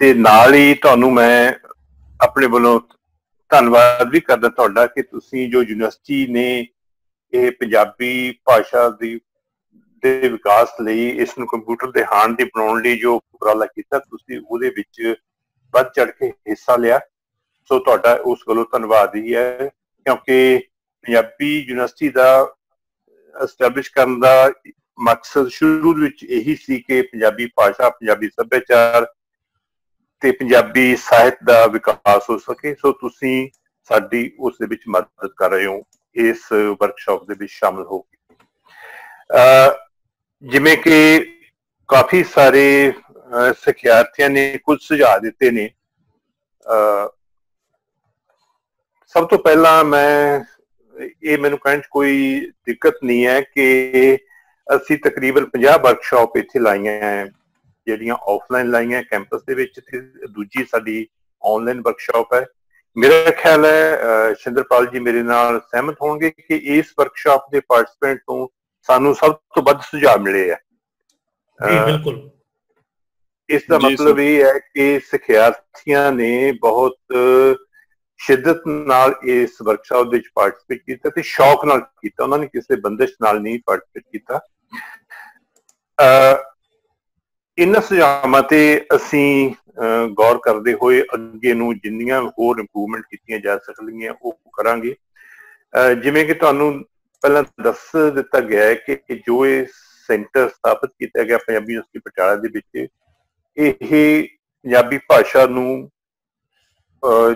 ਤੇ ਨਾਲ ਹੀ ਤੁਹਾਨੂੰ ਮੈਂ ਆਪਣੇ ਵੱਲੋਂ ਧੰਨਵਾਦ ਵੀ ਕਰਦਾ ਤੁਹਾਡਾ ਕਿ ਤੁਸੀਂ ਜੋ ਯੂਨੀਵਰਸਿਟੀ ਨੇ ਇਹ ਪੰਜਾਬੀ ਭਾਸ਼ਾ ਦੀ, ਦੇ ਵਿਕਾਸ ਲਈ ਇਸ ਨੂੰ ਕੰਪਿਊਟਰ ਦੇ ਹਾਣ ਦੀ ਬਣਾਉਣ ਲਈ ਜੋ ਉਪਰਾਲਾ ਕੀਤਾ, ਤੁਸੀਂ ਉਹਦੇ ਵਿੱਚ ਵੱਧ ਚੜ ਕੇ ਹਿੱਸਾ ਲਿਆ। ਸੋ ਤੁਹਾਡਾ ਉਸ ਵੱਲੋਂ ਧੰਨਵਾਦ ਹੀ ਹੈ, ਕਿਉਂਕਿ ਪੰਜਾਬੀ ਯੂਨੀਵਰਸਿਟੀ ਦਾ ਐਸਟੈਬਲਿਸ਼ ਕਰਨ ਦਾ ਮਕਸਦ ਸ਼ੁਰੂ ਵਿੱਚ ਇਹੀ ਸੀ ਕਿ ਪੰਜਾਬੀ ਭਾਸ਼ਾ, ਪੰਜਾਬੀ ਸੱਭਿਆਚਾਰ ਤੇ ਪੰਜਾਬੀ ਸਾਹਿਤ ਦਾ ਵਿਕਾਸ ਹੋ ਸਕੇ, ਸੋ ਤੁਸੀਂ ਸਾਡੀ ਉਸ ਦੇ ਵਿੱਚ ਮਦਦ ਕਰ ਰਹੇ ਹੋ, ਇਸ ਵਰਕਸ਼ਾਪ ਦੇ ਵਿੱਚ ਸ਼ਾਮਲ ਹੋ ਕੇ। ਜਿਵੇਂ ਕਿ ਕਾਫੀ ਸਾਰੇ ਸਿੱਖਿਆਰਥੀਆਂ ਨੇ ਕੁਝ ਸੁਝਾਅ ਦਿੱਤੇ ਨੇ। ਸਭ ਤੋਂ ਪਹਿਲਾਂ ਮੈਂ ਇਹ ਮੈਨੂੰ ਕਹਿਣ 'ਚ ਕੋਈ ਦਿੱਕਤ ਨਹੀਂ ਹੈ ਕਿ ਅਸੀਂ ਤਕਰੀਬਨ 50 ਵਰਕਸ਼ਾਪ ਇੱਥੇ ਲਾਈਆਂ ਜਿਹੜੀਆਂ ਆਫਲਾਈਨ ਲਾਈਆਂ ਕੈਂਪਸ ਦੇ ਵਿੱਚ ਤੇ ਦੂਜੀ ਸਾਡੀ ਆਨਲਾਈਨ ਵਰਕਸ਼ਾਪ ਹੈ। ਮੇਰਾ ਖਿਆਲ ਹੈ ਸ਼ਿੰਦਰਪਾਲ ਜੀ ਮੇਰੇ ਨਾਲ ਸਹਿਮਤ ਹੋਣਗੇ ਕਿ ਇਸ ਵਰਕਸ਼ਾਪ ਦੇ ਪਾਰਟਿਸਪੈਂਟ ਤੋਂ ਸਾਨੂੰ ਸਭ ਤੋਂ ਵੱਧ ਸੁਝਾਅ ਮਿਲੇ ਆ। ਜੀ ਬਿਲਕੁਲ। ਇਸ ਦਾ ਮਤਲਬ ਇਹ ਹੈ ਕਿ ਸਿੱਖਿਆਰਥੀਆਂ ਨੇ ਬਹੁਤ ਸ਼ਿੱਦਤ ਨਾਲ ਇਸ ਵਰਕਸ਼ਾਪ ਦੇ ਵਿੱਚ ਪਾਰਟਿਸਿਪੇਟ ਕੀਤਾ ਤੇ ਸ਼ੌਕ ਨਾਲ ਕੀਤਾ। ਉਹਨਾਂ ਨੇ ਕਿਸੇ ਬੰਦਿਸ਼ ਨਾਲ ਨਹੀਂ ਪਾਰਟਿਸਿਪੇਟ ਕੀਤਾ। ਇਹਨਾਂ ਸੁਝਾਵਾਂ ਤੇ ਅਸੀਂ ਗੌਰ ਕਰਦੇ ਹੋਏ ਅੱਗੇ ਨੂੰ ਜਿੰਨੀਆਂ ਹੋਰ ਇੰਪਰੂਵਮੈਂਟ ਕੀਤੀਆਂ ਜਾ ਸਕਣਗੀਆਂ ਉਹ ਕਰਾਂਗੇ। ਜਿਵੇਂ ਕਿ ਤੁਹਾਨੂੰ ਪਹਿਲਾਂ ਦੱਸ ਦਿੱਤਾ ਗਿਆ ਹੈ ਕਿ ਜੋ ਇਹ ਸੈਂਟਰ ਸਥਾਪਿਤ ਕੀਤਾ ਗਿਆ ਪੰਜਾਬੀ ਯੂਨੀਵਰਸਿਟੀ ਪਟਿਆਲਾ ਦੇ ਵਿੱਚ, ਇਹ ਪੰਜਾਬੀ ਭਾਸ਼ਾ ਨੂੰ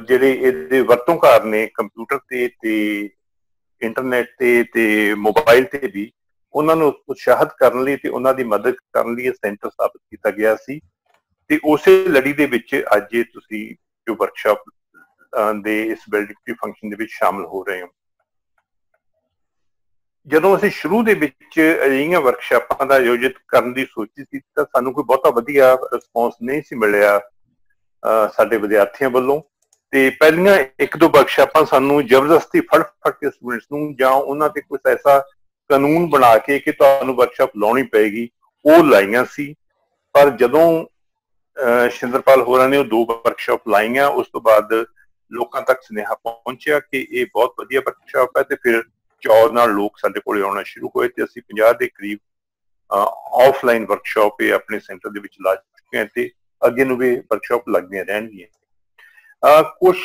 ਜਿਹੜੇ ਇਹਦੇ ਵਰਤੋਂਕਾਰ ਨੇ, ਕੰਪਿਊਟਰ ਤੇ ਤੇ ਇੰਟਰਨੈਟ ਤੇ ਤੇ ਮੋਬਾਈਲ ਤੇ ਵੀ ਉਹਨਾਂ ਨੂੰ ਉਤਸ਼ਾਹਿਤ ਕਰਨ ਲਈ ਤੇ ਉਹਨਾਂ ਦੀ ਮਦਦ ਕਰਨ ਲਈ ਇਹ ਸੈਂਟਰ ਸਥਾਪਿਤ ਕੀਤਾ ਗਿਆ ਸੀ। ਤੇ ਉਸੇ ਲੜੀ ਦੇ ਵਿੱਚ ਅੱਜ ਇਹ ਤੁਸੀਂ ਜੋ ਵਰਕਸ਼ਾਪ ਦੇ ਇਸ ਬਿਲਡਿੰਗ ਫੰਕਸ਼ਨ ਦੇ ਵਿੱਚ ਸ਼ਾਮਲ ਹੋ ਰਹੇ ਹੋ। ਜਦੋਂ ਅਸੀਂ ਸ਼ੁਰੂ ਦੇ ਵਿੱਚ ਅਜਿਹੀਆਂ ਵਰਕਸ਼ਾਪਾਂ ਦਾ ਆਯੋਜਿਤ ਕਰਨ ਦੀ ਸੋਚੀ ਸੀ ਤਾਂ ਸਾਨੂੰ ਕੋਈ ਬਹੁਤਾ ਵਧੀਆ ਰਿਸਪੌਂਸ ਨਹੀਂ ਸੀ ਮਿਲਿਆ ਸਾਡੇ ਵਿਦਿਆਰਥੀਆਂ ਵੱਲੋਂ। ਤੇ ਪਹਿਲੀਆਂ ਇੱਕ ਦੋ ਵਰਕਸ਼ਾਪਾਂ ਸਾਨੂੰ ਜ਼ਬਰਦਸਤੀ ਫੜ ਫੜ ਕੇ ਸਟੂਡੈਂਟਸ ਨੂੰ ਜਾਂ ਉਹਨਾਂ ਤੇ ਕੁਝ ਐਸਾ ਕਾਨੂੰਨ ਬਣਾ ਕੇ ਕਿ ਤੁਹਾਨੂੰ ਵਰਕਸ਼ਾਪ ਲਾਉਣੀ ਪਏਗੀ, ਉਹ ਲਾਈਆਂ ਸੀ। ਪਰ ਜਦੋਂ ਸ਼ਿੰਦਰਪਾਲ ਹੋਰਾਂ ਨੇ ਉਹ ਦੋ ਵਰਕਸ਼ਾਪ ਲਾਈਆਂ, ਉਸ ਤੋਂ ਬਾਅਦ ਲੋਕਾਂ ਤੱਕ ਸੁਨੇਹਾ ਪਹੁੰਚਿਆ ਕਿ ਇਹ ਬਹੁਤ ਵਧੀਆ ਵਰਕਸ਼ਾਪ ਹੈ ਤੇ ਫਿਰ ਚੌਰ ਨਾਲ ਲੋਕ ਸਾਡੇ ਕੋਲੇ ਆਉਣਾ ਸ਼ੁਰੂ ਹੋਏ ਤੇ ਅਸੀਂ 50 ਦੇ ਕਰੀਬ ਆਫਲਾਈਨ ਵਰਕਸ਼ਾਪ ਇਹ ਆਪਣੇ ਸੈਂਟਰ ਦੇ ਵਿੱਚ ਲਾ ਚੁੱਕੇ ਹਾਂ ਤੇ ਅੱਗੇ ਨੂੰ ਵੀ ਵਰਕਸ਼ਾਪ ਲੱਗਦੀਆਂ ਰਹਿਣਗੀਆਂ। ਕੁਝ